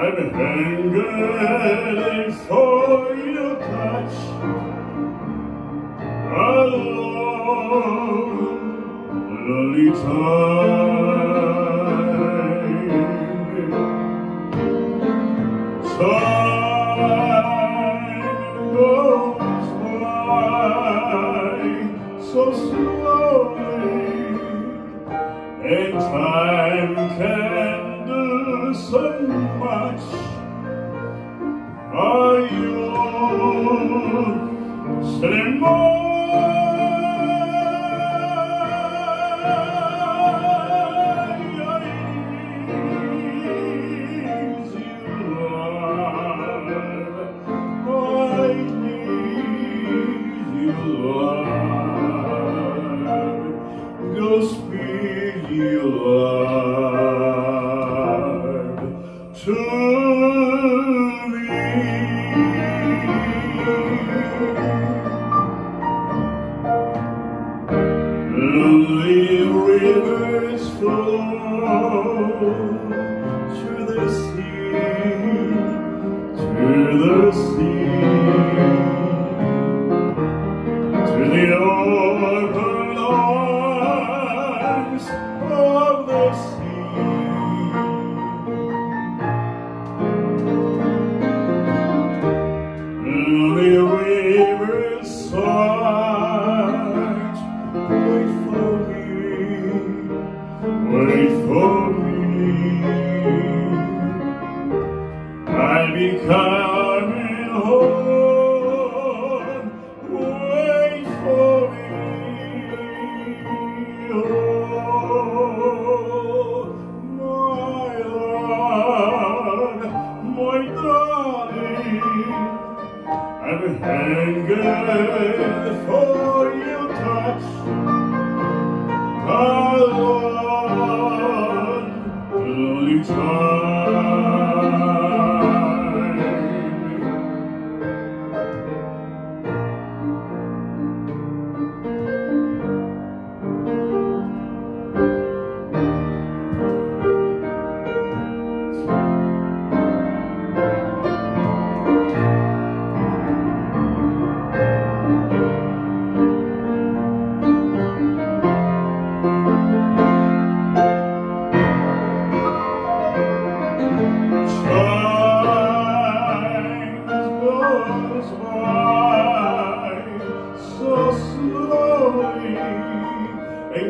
I'm hanging for your touch. Alone lonely time Time goes by so slowly And time can do so much. Are you still Go speak your love sea, to the open arms of the sea. Wait for me, wait for me. Be Hanging for your touch alone, lonely time.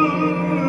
Ooh.